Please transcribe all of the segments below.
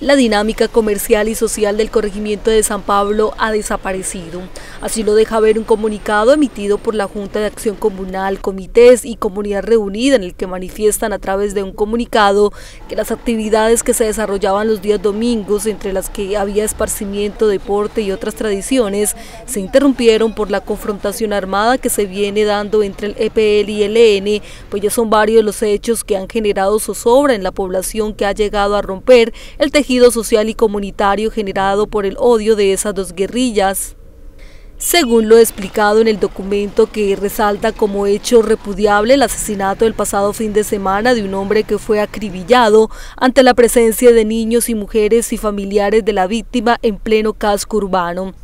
la dinámica comercial y social del corregimiento de San Pablo ha desaparecido. Así lo deja ver un comunicado emitido por la Junta de Acción Comunal, comités y comunidad reunida en el que manifiestan a través de un comunicado que las actividades que se desarrollaban los días domingos, entre las que había esparcimiento, deporte y otras tradiciones, se interrumpieron por la confrontación armada que se viene dando entre el EPL y el EN, pues ya son varios los hechos que han generado zozobra en la población que ha llegado a romper el tejido social y comunitario generado por el odio de esas dos guerrillas. Según lo explicado en el documento que resalta como hecho repudiable el asesinato del pasado fin de semana de un hombre que fue acribillado ante la presencia de niños y mujeres y familiares de la víctima en pleno casco urbano.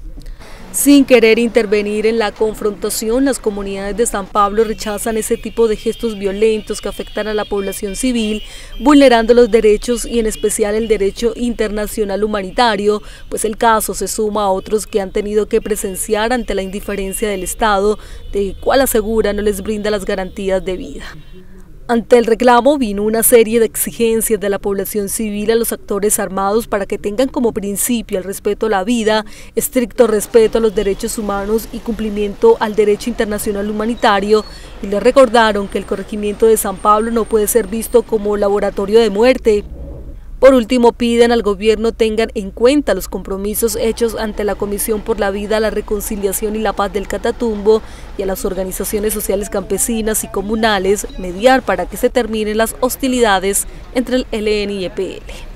Sin querer intervenir en la confrontación, las comunidades de San Pablo rechazan ese tipo de gestos violentos que afectan a la población civil, vulnerando los derechos y en especial el derecho internacional humanitario, pues el caso se suma a otros que han tenido que presenciar ante la indiferencia del Estado, de cual asegura no les brinda las garantías de vida. Ante el reclamo vino una serie de exigencias de la población civil a los actores armados para que tengan como principio el respeto a la vida, estricto respeto a los derechos humanos y cumplimiento al derecho internacional humanitario y le recordaron que el corregimiento de San Pablo no puede ser visto como laboratorio de muerte, por último, piden al gobierno tengan en cuenta los compromisos hechos ante la Comisión por la Vida, la Reconciliación y la Paz del Catatumbo y a las organizaciones sociales campesinas y comunales mediar para que se terminen las hostilidades entre el LN y EPL.